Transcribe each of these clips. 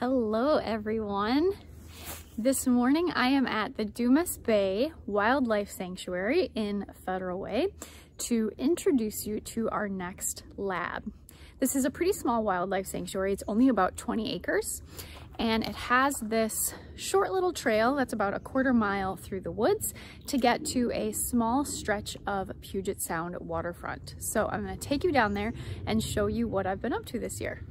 Hello everyone. This morning I am at the Dumas Bay Wildlife Sanctuary in Federal Way to introduce you to our next lab. This is a pretty small wildlife sanctuary. It's only about 20 acres and it has this short little trail that's about a quarter mile through the woods to get to a small stretch of Puget Sound waterfront. So I'm gonna take you down there and show you what I've been up to this year.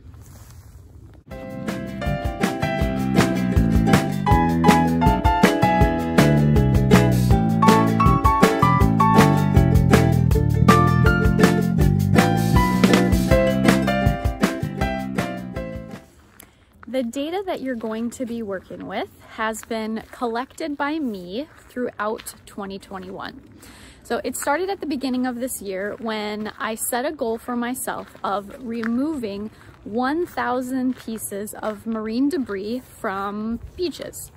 The data that you're going to be working with has been collected by me throughout 2021. So it started at the beginning of this year when I set a goal for myself of removing 1,000 pieces of marine debris from beaches.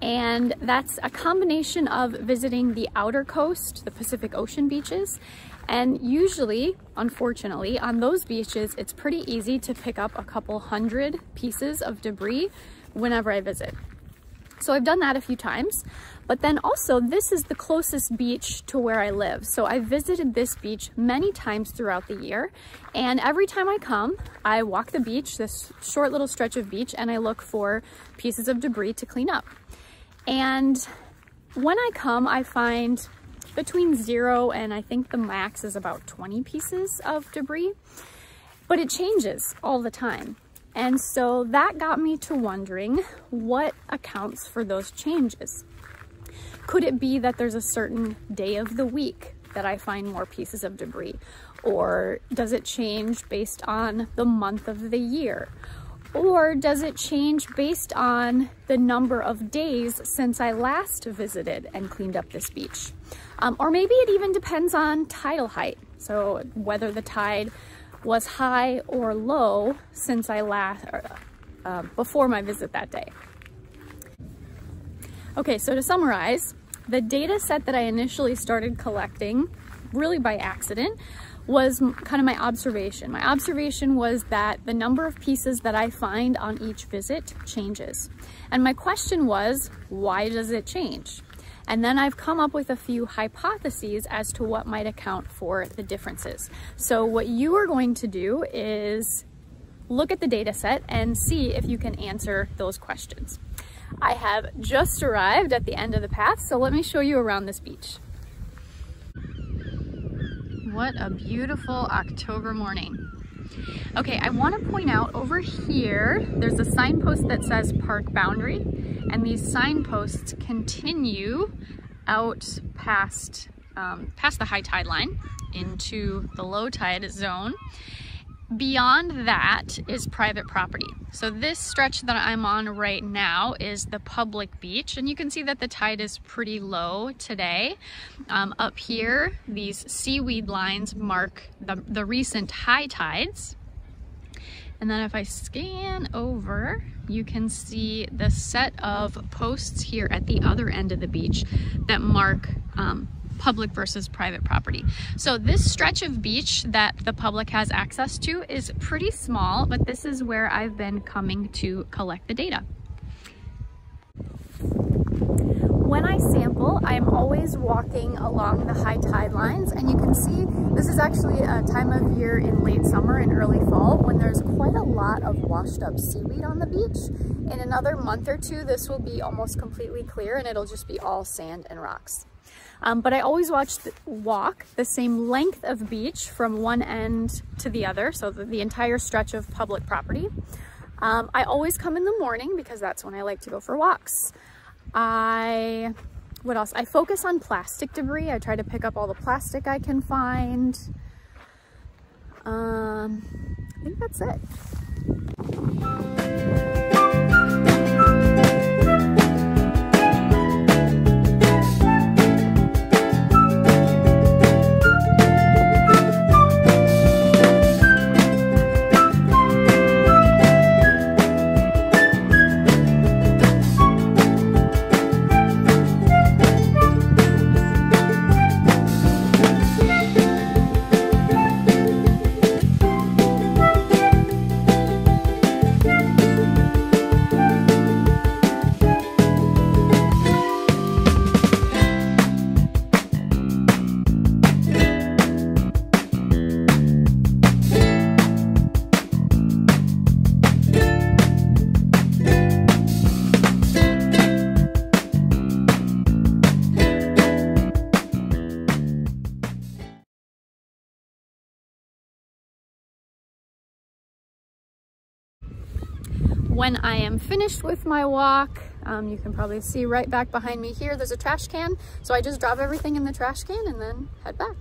And that's a combination of visiting the outer coast, the Pacific Ocean beaches, and usually, unfortunately, on those beaches, it's pretty easy to pick up a couple hundred pieces of debris whenever I visit. So I've done that a few times, but then also this is the closest beach to where I live. So I visited this beach many times throughout the year. And every time I come, I walk the beach, this short little stretch of beach, and I look for pieces of debris to clean up. And when I come, I find between zero and I think the max is about 20 pieces of debris, but it changes all the time. And so that got me to wondering what accounts for those changes. Could it be that there's a certain day of the week that I find more pieces of debris? Or does it change based on the month of the year? Or does it change based on the number of days since I last visited and cleaned up this beach? Um, or maybe it even depends on tidal height. So whether the tide was high or low since I last, uh, before my visit that day. Okay, so to summarize, the data set that I initially started collecting, really by accident, was kind of my observation. My observation was that the number of pieces that I find on each visit changes. And my question was, why does it change? And then I've come up with a few hypotheses as to what might account for the differences. So what you are going to do is look at the data set and see if you can answer those questions. I have just arrived at the end of the path, so let me show you around this beach. What a beautiful October morning. Okay, I want to point out over here, there's a signpost that says park boundary, and these signposts continue out past, um, past the high tide line into the low tide zone. Beyond that is private property. So this stretch that I'm on right now is the public beach and you can see that the tide is pretty low today. Um, up here, these seaweed lines mark the, the recent high tides. And then if I scan over, you can see the set of posts here at the other end of the beach that mark um, public versus private property. So this stretch of beach that the public has access to is pretty small, but this is where I've been coming to collect the data. When I sample, I'm always walking along the high tide lines and you can see this is actually a time of year in late summer and early fall when there's quite a lot of washed up seaweed on the beach. In another month or two, this will be almost completely clear and it'll just be all sand and rocks. Um, but I always watch the, walk the same length of beach from one end to the other, so the, the entire stretch of public property. Um, I always come in the morning because that's when I like to go for walks. I, what else? I focus on plastic debris. I try to pick up all the plastic I can find. Um, I think that's it. When I am finished with my walk, um, you can probably see right back behind me here, there's a trash can. So I just drop everything in the trash can and then head back.